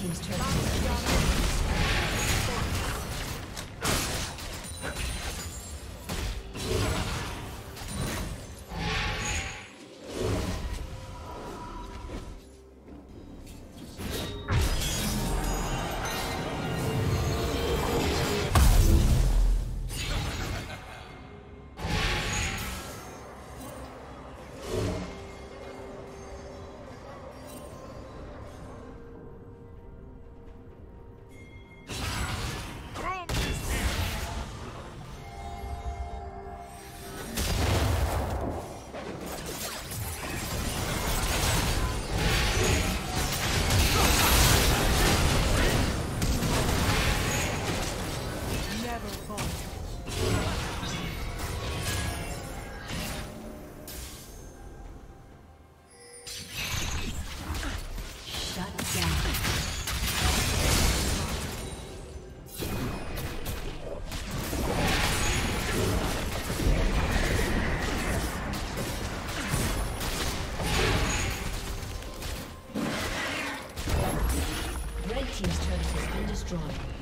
team's turn. destroyed.